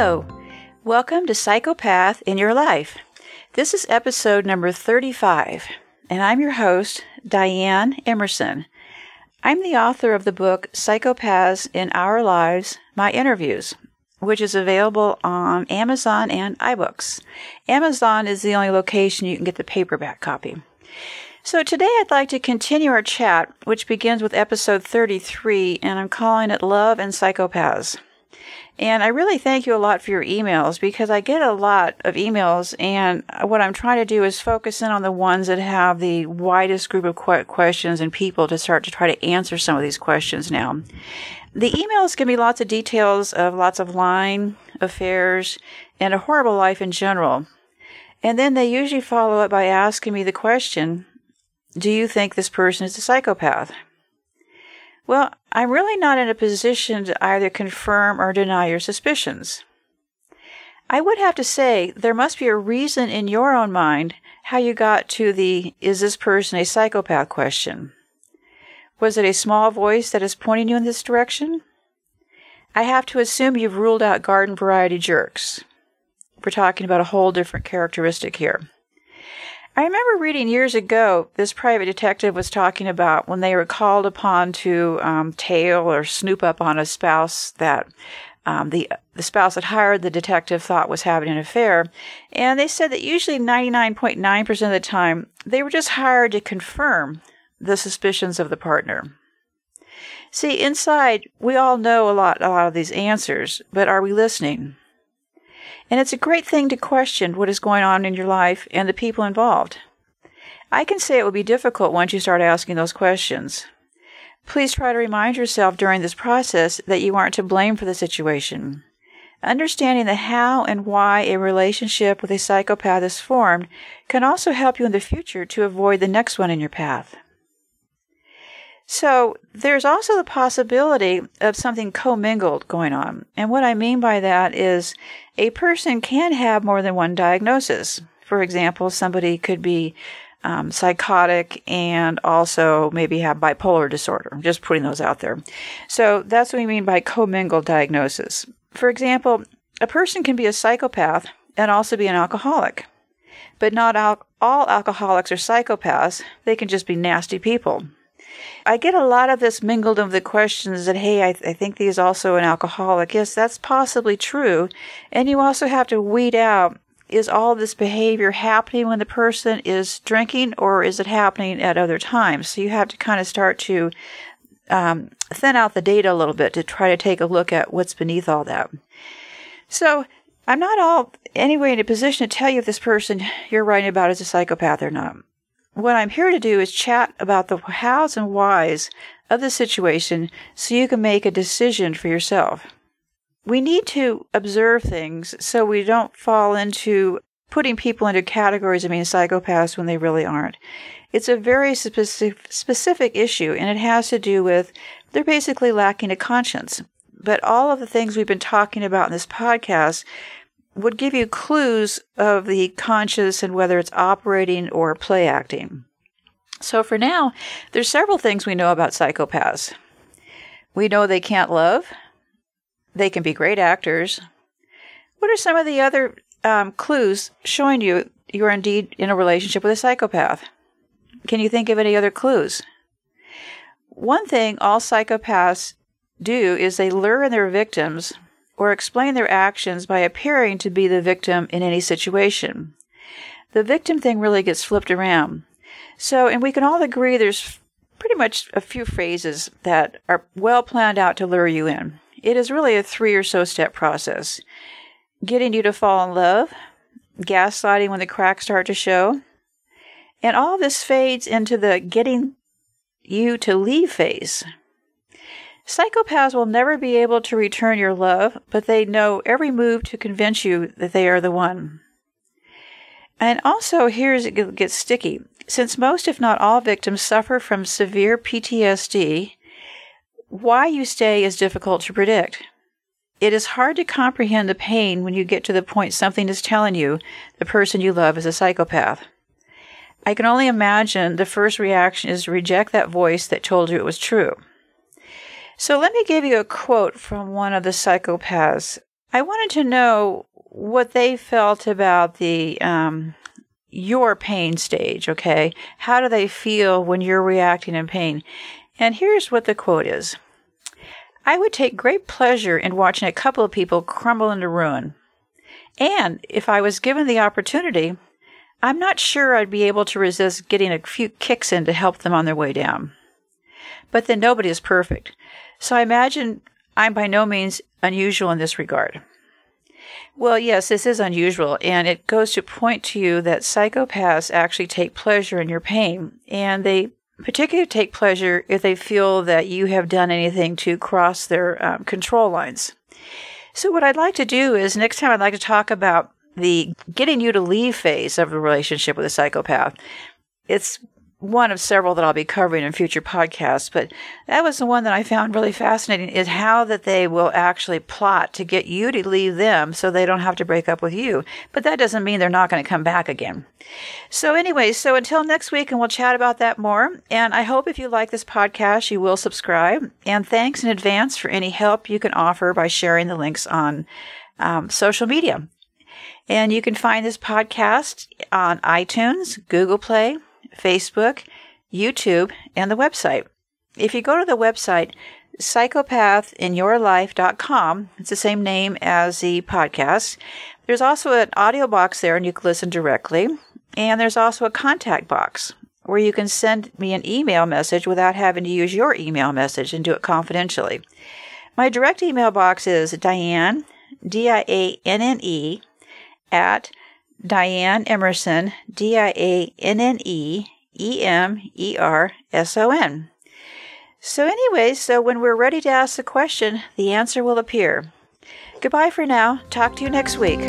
Hello, welcome to Psychopath in Your Life. This is episode number 35, and I'm your host, Dianne Emerson. I'm the author of the book Psychopaths in Our Lives My Interviews, which is available on Amazon and iBooks. Amazon is the only location you can get the paperback copy. So today I'd like to continue our chat, which begins with episode 33, and I'm calling it Love and Psychopaths. And I really thank you a lot for your emails because I get a lot of emails, and what I'm trying to do is focus in on the ones that have the widest group of questions and people to start to try to answer some of these questions now. The emails give me lots of details of lots of line affairs, and a horrible life in general. And then they usually follow up by asking me the question do you think this person is a psychopath? Well, I'm really not in a position to either confirm or deny your suspicions. I would have to say there must be a reason in your own mind how you got to the is this person a psychopath question. Was it a small voice that is pointing you in this direction? I have to assume you've ruled out garden variety jerks. We're talking about a whole different characteristic here. I remember reading years ago, this private detective was talking about when they were called upon to um, tail or snoop up on a spouse that um, the the spouse that hired the detective thought was having an affair, and they said that usually 99.9% of the time they were just hired to confirm the suspicions of the partner. See, inside we all know a lot a lot of these answers, but are we listening? And it's a great thing to question what is going on in your life and the people involved. I can say it will be difficult once you start asking those questions. Please try to remind yourself during this process that you aren't to blame for the situation. Understanding the how and why a relationship with a psychopath is formed can also help you in the future to avoid the next one in your path. So there's also the possibility of something commingled going on. And what I mean by that is a person can have more than one diagnosis. For example, somebody could be um, psychotic and also maybe have bipolar disorder. I'm just putting those out there. So that's what we mean by commingled diagnosis. For example, a person can be a psychopath and also be an alcoholic. But not al- all alcoholics are psychopaths, they can just be nasty people. I get a lot of this mingled of the questions that, hey, I, th- I think he's also an alcoholic. Yes, that's possibly true. And you also have to weed out is all this behavior happening when the person is drinking or is it happening at other times? So you have to kind of start to um, thin out the data a little bit to try to take a look at what's beneath all that. So I'm not all anyway in a position to tell you if this person you're writing about is a psychopath or not what I'm here to do is chat about the hows and whys of the situation so you can make a decision for yourself. We need to observe things so we don't fall into putting people into categories of being psychopaths when they really aren't. It's a very specific, specific issue and it has to do with they're basically lacking a conscience. But all of the things we've been talking about in this podcast would give you clues of the conscious and whether it's operating or play acting. So for now, there's several things we know about psychopaths. We know they can't love. They can be great actors. What are some of the other um, clues showing you you're indeed in a relationship with a psychopath? Can you think of any other clues? One thing all psychopaths do is they lure in their victims or explain their actions by appearing to be the victim in any situation. The victim thing really gets flipped around. So, and we can all agree there's pretty much a few phrases that are well planned out to lure you in. It is really a three or so step process getting you to fall in love, gaslighting when the cracks start to show, and all this fades into the getting you to leave phase. Psychopaths will never be able to return your love, but they know every move to convince you that they are the one. And also, here's it gets sticky. Since most, if not all, victims suffer from severe PTSD, why you stay is difficult to predict. It is hard to comprehend the pain when you get to the point something is telling you the person you love is a psychopath. I can only imagine the first reaction is to reject that voice that told you it was true. So let me give you a quote from one of the psychopaths I wanted to know what they felt about the um, your pain stage. Okay, how do they feel when you're reacting in pain? And here's what the quote is. I would take great pleasure in watching a couple of people crumble into ruin. And if I was given the opportunity, I'm not sure I'd be able to resist getting a few kicks in to help them on their way down. But then nobody is perfect. So I imagine I'm by no means unusual in this regard. Well, yes, this is unusual, and it goes to point to you that psychopaths actually take pleasure in your pain, and they particularly take pleasure if they feel that you have done anything to cross their um, control lines. So, what I'd like to do is next time I'd like to talk about the getting you to leave phase of the relationship with a psychopath. It's one of several that I'll be covering in future podcasts, but that was the one that I found really fascinating is how that they will actually plot to get you to leave them so they don't have to break up with you. But that doesn't mean they're not going to come back again. So anyway, so until next week and we'll chat about that more. And I hope if you like this podcast, you will subscribe. And thanks in advance for any help you can offer by sharing the links on um, social media. And you can find this podcast on iTunes, Google Play, Facebook, YouTube, and the website. If you go to the website, psychopathinyourlife.com, it's the same name as the podcast. There's also an audio box there and you can listen directly. And there's also a contact box where you can send me an email message without having to use your email message and do it confidentially. My direct email box is Dianne, D I A N N E, at Dianne Emerson, D I A N N E E M E R S O N. So, anyway, so when we're ready to ask the question, the answer will appear. Goodbye for now. Talk to you next week.